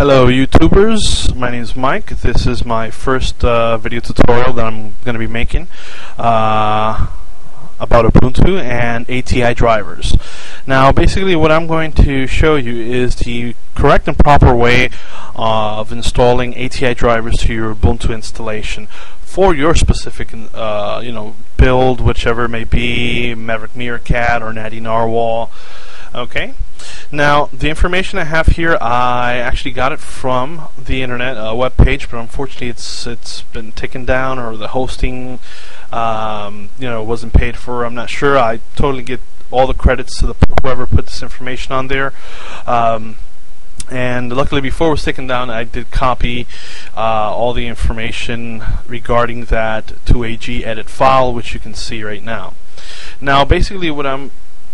Hello YouTubers, my name is Mike. This is my first uh, video tutorial that I'm going to be making uh, about Ubuntu and ATI drivers. Now basically what I'm going to show you is the correct and proper way of installing ATI drivers to your Ubuntu installation for your specific uh, you know build, whichever it may be, Maverick Meerkat or Natty Narwhal. Okay. Now, the information I have here, I actually got it from the internet, a web page, but unfortunately, it's it's been taken down or the hosting, um, you know, wasn't paid for. I'm not sure. I totally get all the credits to the whoever put this information on there. Um, and luckily, before it was taken down, I did copy uh, all the information regarding that to a gedit file, which you can see right now. Now, basically, what I'm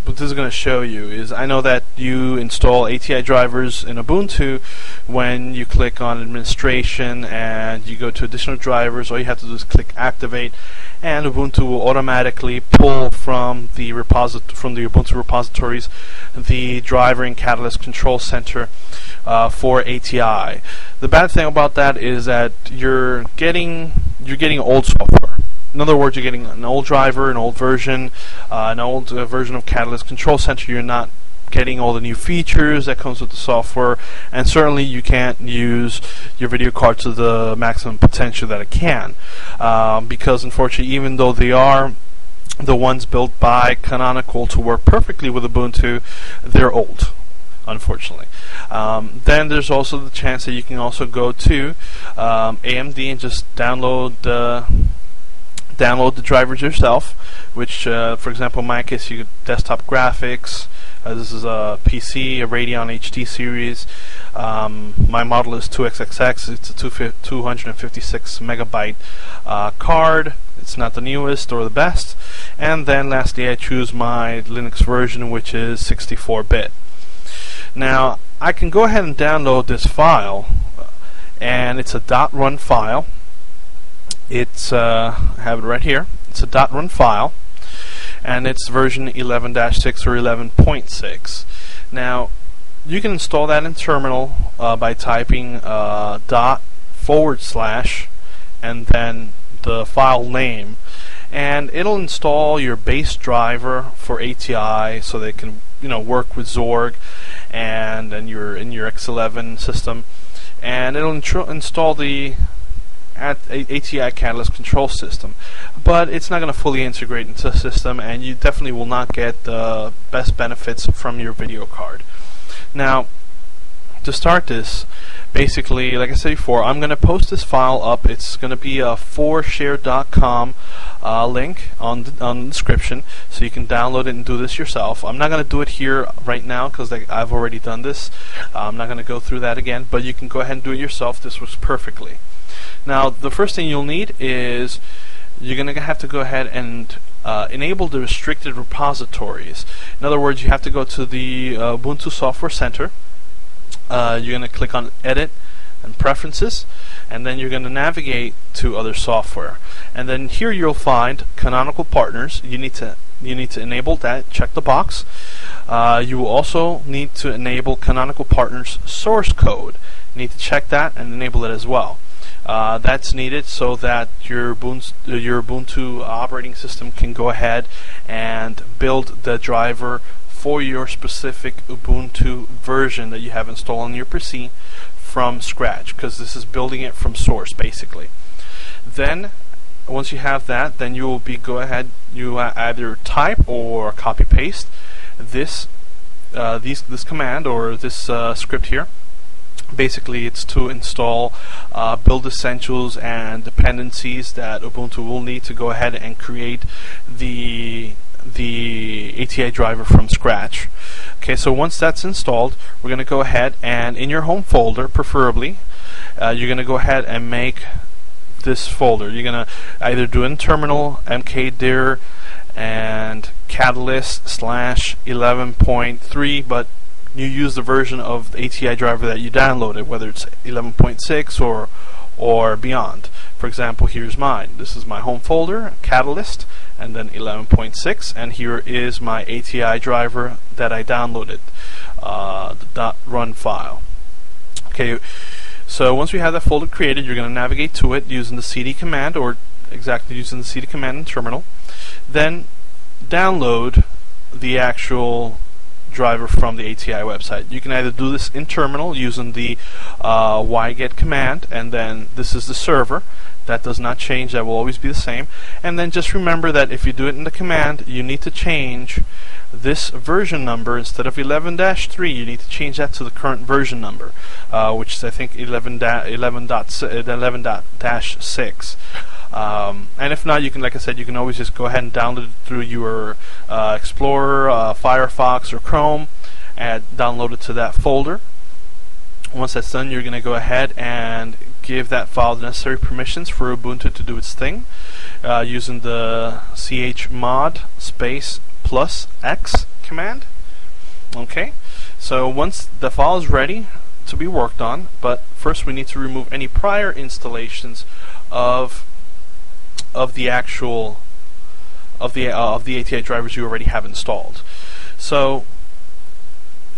what this is going to show you is I know that you install ATI drivers in Ubuntu when you click on administration and you go to additional drivers all you have to do is click activate and Ubuntu will automatically pull from the reposit from the Ubuntu repositories the driver and catalyst control center uh, for ATI. The bad thing about that is that you're getting you're getting old software. In other words, you're getting an old driver, an old version, uh, an old uh, version of Catalyst Control Center. You're not getting all the new features that comes with the software, and certainly you can't use your video card to the maximum potential that it can, um, because unfortunately, even though they are the ones built by Canonical to work perfectly with Ubuntu, they're old unfortunately. Um, then there's also the chance that you can also go to um, AMD and just download the download the drivers yourself, which, uh, for example, in my case, you desktop graphics. Uh, this is a PC, a Radeon HD series. Um, my model is 2XXX. It's a 256 megabyte uh, card. It's not the newest or the best. And then lastly, I choose my Linux version, which is 64-bit. Now, I can go ahead and download this file, and it's a dot .run file it's uh, I have it right here. It's a dot .run file, and it's version 11-6 or 11.6. Now, you can install that in terminal uh, by typing uh, dot forward slash and then the file name and it'll install your base driver for ATI so they can you know work with Xorg and and your in your X11 system and it'll install the at ATI Catalyst control system. But it's not going to fully integrate into the system, and you definitely will not get the best benefits from your video card. Now, to start this, basically, like I said before, I'm going to post this file up. It's going to be a 4share.com uh, link on the, on the description, so you can download it and do this yourself. I'm not going to do it here right now because I've already done this. Uh, I'm not going to go through that again, but you can go ahead and do it yourself. This works perfectly. Now, the first thing you'll need is you're going to have to go ahead and uh, enable the restricted repositories. In other words, you have to go to the uh, Ubuntu Software Center. Uh, you're going to click on Edit and Preferences, and then you're going to navigate to other software. And then here you'll find Canonical Partners. You need to you need to enable that. Check the box. Uh, you will also need to enable Canonical Partners source code. You need to check that and enable it as well. Uh, that's needed so that your Ubuntu, your Ubuntu operating system can go ahead and build the driver for your specific Ubuntu version that you have installed on your PC from scratch because this is building it from source basically. Then once you have that then you will be go ahead you uh, either type or copy paste this uh, these this command or this uh, script here basically it's to install uh, build essentials and dependencies that Ubuntu will need to go ahead and create the the ATI driver from scratch. Okay, so once that's installed, we're going to go ahead and in your home folder, preferably, uh, you're going to go ahead and make this folder. You're going to either do in terminal mkdir and catalyst slash 11.3, but you use the version of the ATI driver that you downloaded, whether it's 11.6 or or beyond. For example, here's mine. This is my home folder, Catalyst, and then 11.6, and here is my ATI driver that I downloaded, uh, the .run file. Okay, so once we have that folder created, you're going to navigate to it using the cd command or exactly using the cd command in terminal. Then download the actual driver from the ATI website. You can either do this in terminal using the uh, wget command, and then this is the server. That does not change, that will always be the same. And then just remember that if you do it in the command, you need to change this version number instead of 11-3 you need to change that to the current version number uh, which is I think 11 11 11-6 um, and if not you can like I said you can always just go ahead and download it through your uh, Explorer uh, Firefox or Chrome and download it to that folder once that's done you're gonna go ahead and give that file the necessary permissions for Ubuntu to do its thing uh, using the chmod space plus X command. Okay, so once the file is ready to be worked on, but first we need to remove any prior installations of of the actual of the uh, of the ATI drivers you already have installed. So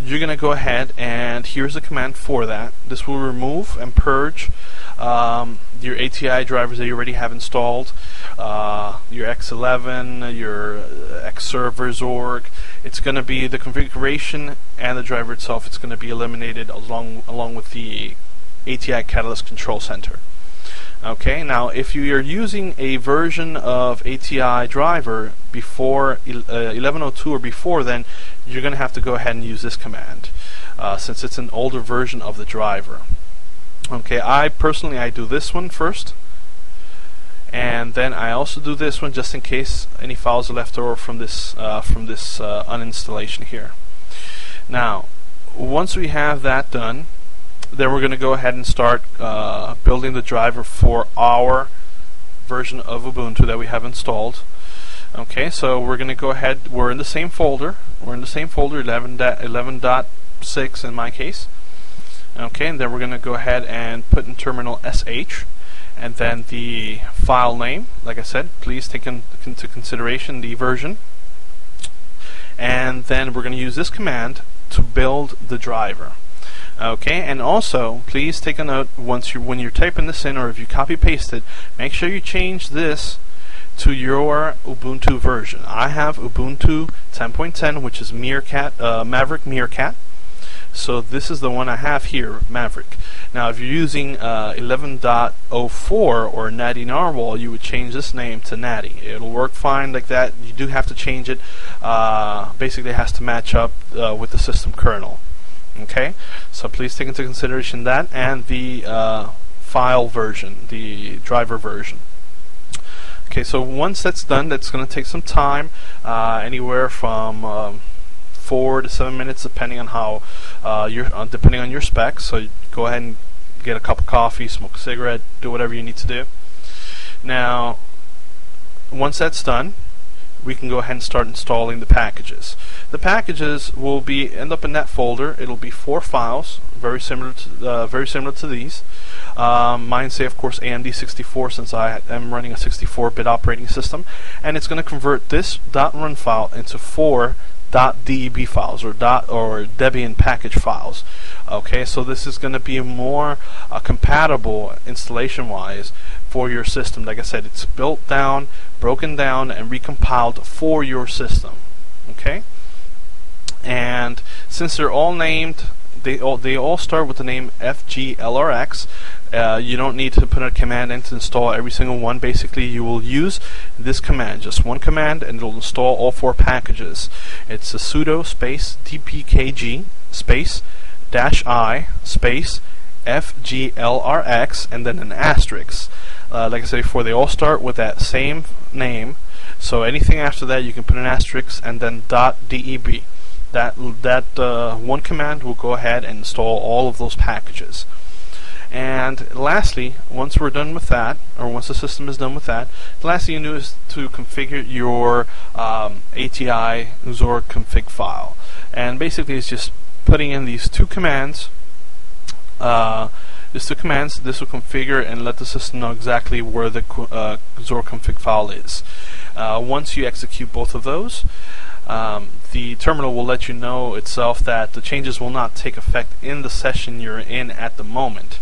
you're going to go ahead and here's a command for that. This will remove and purge um, your ATI drivers that you already have installed, uh, your X11, your X servers org. It's going to be the configuration and the driver itself. It's going to be eliminated along along with the ATI Catalyst Control Center. Okay, now if you are using a version of ATI driver before uh, 1102 or before, then you're going to have to go ahead and use this command uh, since it's an older version of the driver. Okay, I personally I do this one first and then I also do this one just in case any files are left over from this uh, from this uh, uninstallation here. Now, once we have that done, then we're going to go ahead and start uh, building the driver for our version of Ubuntu that we have installed. Okay, so we're going to go ahead. We're in the same folder. We're in the same folder, 11.6 in my case. Okay, and then we're going to go ahead and put in terminal sh and then the file name like I said please take in, into consideration the version and then we're going to use this command to build the driver okay and also please take a note once you when you're typing this in or if you copy paste it make sure you change this to your Ubuntu version I have Ubuntu 10.10 which is Meerkat uh, Maverick Meerkat so this is the one I have here, Maverick. Now if you're using uh, 11.04 or Natty Narwhal, you would change this name to Natty. It'll work fine like that. You do have to change it. Uh, basically it has to match up uh, with the system kernel. Okay, so please take into consideration that and the uh, file version, the driver version. Okay, so once that's done, that's going to take some time, uh, anywhere from um, four to seven minutes, depending on how uh, your uh, depending on your specs. So go ahead and get a cup of coffee, smoke a cigarette, do whatever you need to do. Now, once that's done, we can go ahead and start installing the packages. The packages will be end up in that folder. It'll be four files, very similar to uh, very similar to these. Um, mine say, of course, AMD 64 since I am running a 64-bit operating system, and it's going to convert this .run file into four .deb files or dot or Debian package files. Okay, so this is going to be more uh, compatible installation-wise for your system. Like I said, it's built down, broken down, and recompiled for your system. Okay, and since they're all named they all they all start with the name FGLRX. Uh, you don't need to put a command in to install every single one. Basically, you will use this command, just one command, and it'll install all four packages. It's a sudo space dpkg space dash i space FGLRX and then an asterisk. Uh, like I said before, they all start with that same name. So anything after that, you can put an asterisk and then dot .deb that that uh, one command will go ahead and install all of those packages. And lastly, once we're done with that, or once the system is done with that, the last thing you do is to configure your um, ATI Xorg config file. And basically it's just putting in these two commands, uh, these two commands, this will configure and let the system know exactly where the uh, Xorg config file is. Uh, once you execute both of those, um, the terminal will let you know itself that the changes will not take effect in the session you're in at the moment.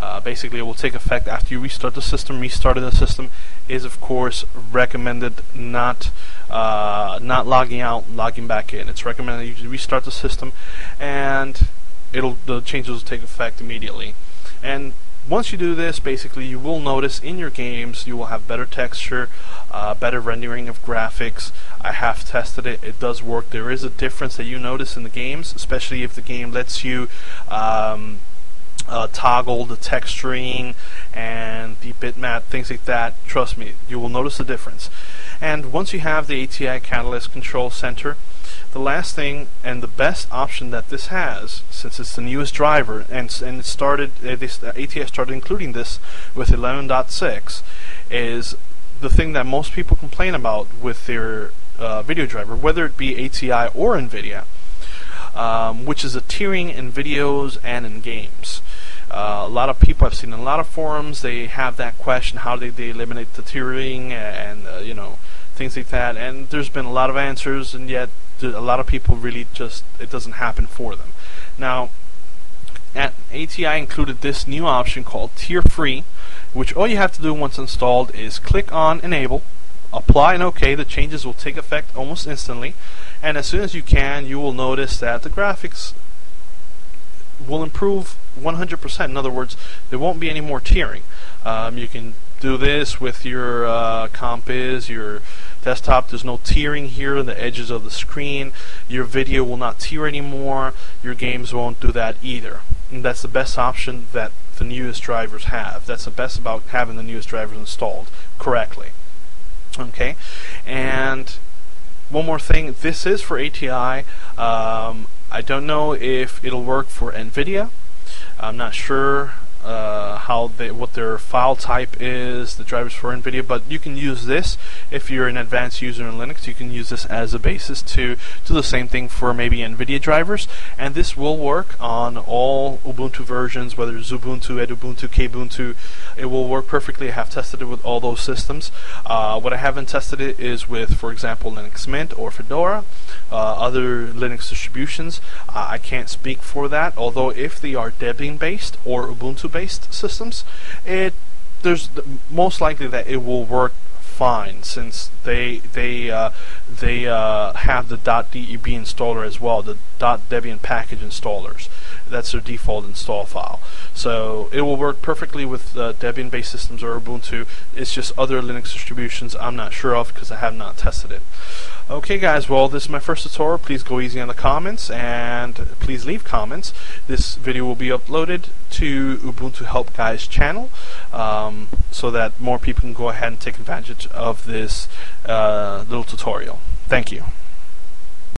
Uh, basically, it will take effect after you restart the system. Restarting the system is, of course, recommended not uh, not logging out, logging back in. It's recommended you restart the system, and it'll the changes will take effect immediately. And once you do this, basically, you will notice in your games you will have better texture, uh, better rendering of graphics. I have tested it; it does work. There is a difference that you notice in the games, especially if the game lets you. Um, uh, toggle the texturing and the bitmap, things like that, trust me, you will notice the difference. And once you have the ATI Catalyst Control Center, the last thing and the best option that this has, since it's the newest driver, and and it started, uh, this uh, ATI started including this with 11.6, is the thing that most people complain about with their uh, video driver, whether it be ATI or NVIDIA, um, which is a tiering in videos and in games. Uh, a lot of people I've seen in a lot of forums they have that question: how do they eliminate the tiering and uh, you know things like that? And there's been a lot of answers, and yet a lot of people really just it doesn't happen for them. Now, at ATI included this new option called Tier Free, which all you have to do once installed is click on Enable, apply and OK. The changes will take effect almost instantly, and as soon as you can, you will notice that the graphics will improve 100%. In other words, there won't be any more tiering. Um, you can do this with your uh, your desktop. There's no tearing here on the edges of the screen. Your video will not tear anymore. Your games won't do that either. And that's the best option that the newest drivers have. That's the best about having the newest drivers installed correctly. Okay, and one more thing. This is for ATI. Um, I don't know if it'll work for NVIDIA. I'm not sure uh, how they what their file type is, the drivers for NVIDIA, but you can use this if you're an advanced user in Linux. You can use this as a basis to do the same thing for maybe NVIDIA drivers, and this will work on all Ubuntu versions, whether it's Ubuntu, Edubuntu, Kubuntu. It will work perfectly. I have tested it with all those systems. Uh, what I haven't tested it is with, for example, Linux Mint or Fedora, uh, other Linux distributions. Uh, I can't speak for that, although if they are Debian based or Ubuntu based systems, it there's most likely that it will work fine since they they uh, they uh, have the .deb installer as well, the .debian package installers. That's their default install file. So it will work perfectly with uh, Debian-based systems or Ubuntu. It's just other Linux distributions I'm not sure of because I have not tested it. Okay guys, well this is my first tutorial. Please go easy on the comments and please leave comments. This video will be uploaded to Ubuntu Help Guys channel um, so that more people can go ahead and take advantage of this uh, little tutorial. Thank you.